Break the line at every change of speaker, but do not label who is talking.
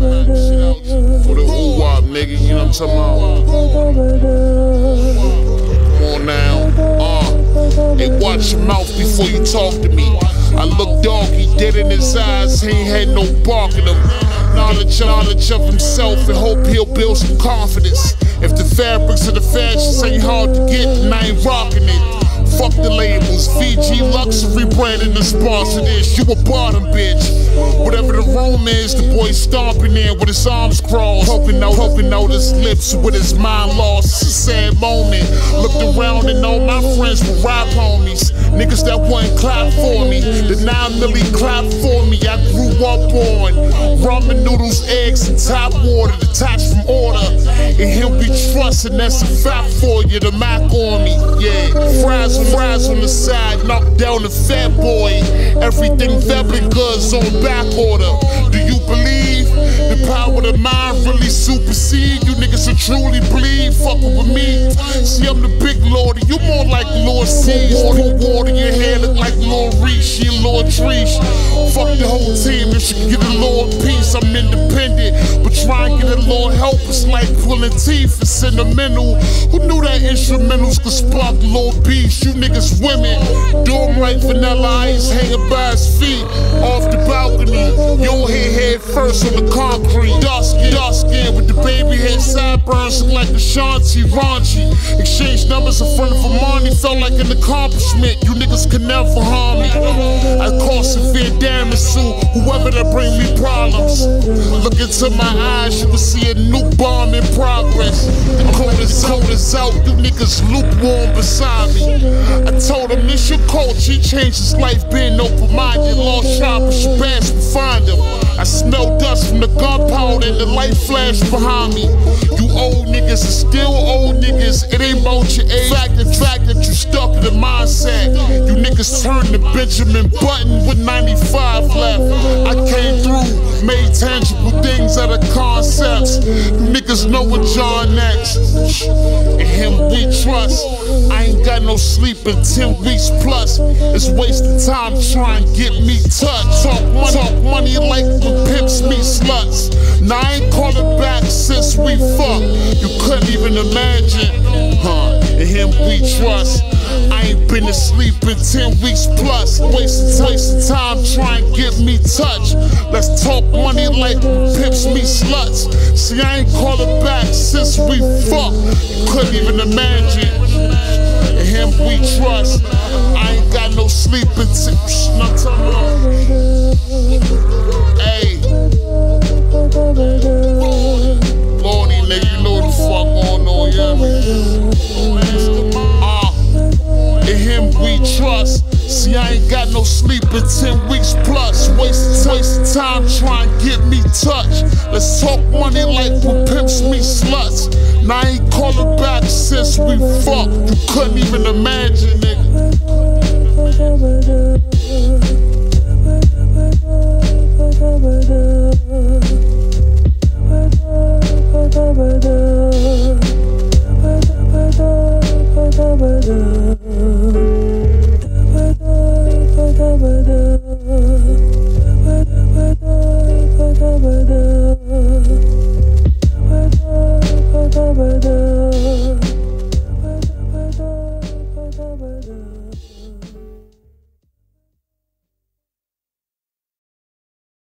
For the ooh wop, nigga, you know what I'm talking about? Come on now. Uh, hey, watch your mouth before you talk to me. I look doggy, dead in his eyes, he ain't had no bark in him. Knowledge, knowledge of himself, and hope he'll build some confidence. If the fabrics of the fashions ain't hard to get, then I ain't rocking it. Fuck the labels, Fiji luxury brand in the sponsor this. You a bottom bitch. Whatever the room is, the boy stomping in with his arms crossed. Hoping out, hoping out his lips with his mind lost. It's a sad moment. Looked around and all my friends were rap homies. Niggas that wouldn't clap for me. The nine milli clap for me. I grew up on ramen noodles, eggs, and top water detached from order. And he'll be trusting that's a fact for you. The Mac on me, yeah. Fries and fries on the side, knock down the fat boy. Everything very good's on back order. Do you believe the power of mind really supersede? You niggas should truly bleed. Fucking with me. See, I'm the big lord, you more like Lord C's. Pour water, your hair look like Lord Reese. She Lord Treesh. Fuck the whole team, if she can get a Lord peace, I'm independent. But try and get a Lord help, it's like pulling teeth. It's sentimental. Who knew that instrumentals could spark Lord Beast? You niggas women. Do 'em like Vanilla Ice hanging by his feet. Off the your head head first on the concrete. Dark skin, dark with the baby head sideburns look like Ashanti raunchy. Exchange numbers in front of Armani felt like an accomplishment. You niggas can never harm me. I cause severe damage to whoever that bring me problems. Look into my eyes, you will see a new bomb in progress. Cold as cold is out, you niggas lukewarm beside me. I told him this your culture, he changed his life being open-minded. The light flash behind me. You old niggas are still old niggas. It ain't about your age. Fact the fact that you stuck in the mindset. You niggas turned to Benjamin Button with 95 left. I came through, made tangible things out of concepts. You niggas know what John next. And him we trust. I ain't got no sleep in 10 weeks plus. It's wasting time trying to get me touched. Since we fucked. You couldn't even imagine. Huh, him we trust. I ain't been asleep in 10 weeks plus. Wasting, wasting time trying to get me touch. Let's talk money like pips me sluts. See, I ain't calling back since we fucked. You couldn't even imagine. In him we trust. I ain't got no sleep in 10 Not sleeping 10 weeks plus. Waste, waste time trying to get me touched. Let's talk money like what pimps me sluts. Now I ain't calling back since we fucked. You couldn't even imagine, nigga.